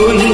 Holy